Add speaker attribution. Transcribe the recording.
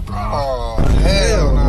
Speaker 1: bro.
Speaker 2: Oh, hell no.